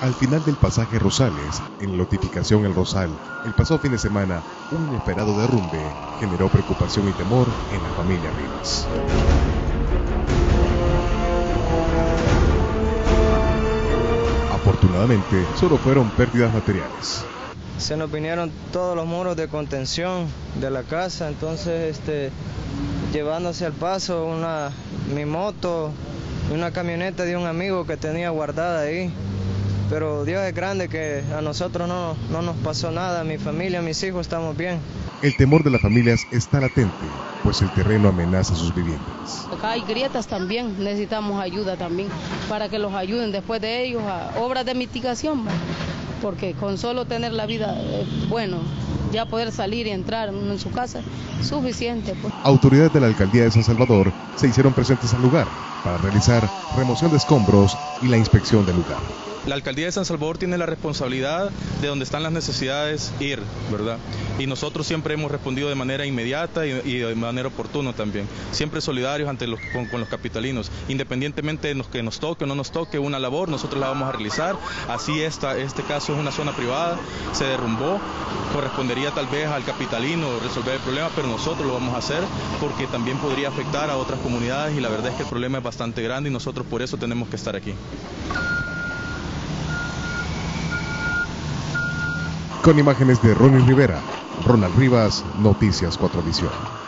Al final del pasaje Rosales, en la notificación El Rosal, el pasado fin de semana, un inesperado derrumbe generó preocupación y temor en la familia Rivas. Afortunadamente, solo fueron pérdidas materiales. Se nos vinieron todos los muros de contención de la casa, entonces este, llevándose al paso una, mi moto y una camioneta de un amigo que tenía guardada ahí. Pero Dios es grande que a nosotros no, no nos pasó nada, mi familia, mis hijos estamos bien. El temor de las familias está latente, pues el terreno amenaza sus viviendas. Acá hay grietas también, necesitamos ayuda también para que los ayuden después de ellos a obras de mitigación, porque con solo tener la vida, eh, bueno, ya poder salir y entrar en su casa, suficiente. Pues. Autoridades de la alcaldía de San Salvador se hicieron presentes al lugar para realizar remoción de escombros y la inspección del lugar la alcaldía de San Salvador tiene la responsabilidad de donde están las necesidades ir, ¿verdad? Y nosotros siempre hemos respondido de manera inmediata y, de manera oportuna también, siempre solidarios ante los, con, los capitalinos, independientemente de que nos toque o no nos toque una labor, nosotros la vamos a realizar. Así esta, este caso es una zona privada, se derrumbó, tal vez al capitalino resolver el problema, pero nosotros lo vamos a hacer porque también podría afectar a otras comunidades y la verdad es que el problema es bastante grande y nosotros por eso tenemos que estar aquí. Con imágenes de Ronnie Rivera, Ronald Rivas, Noticias 4 Visión.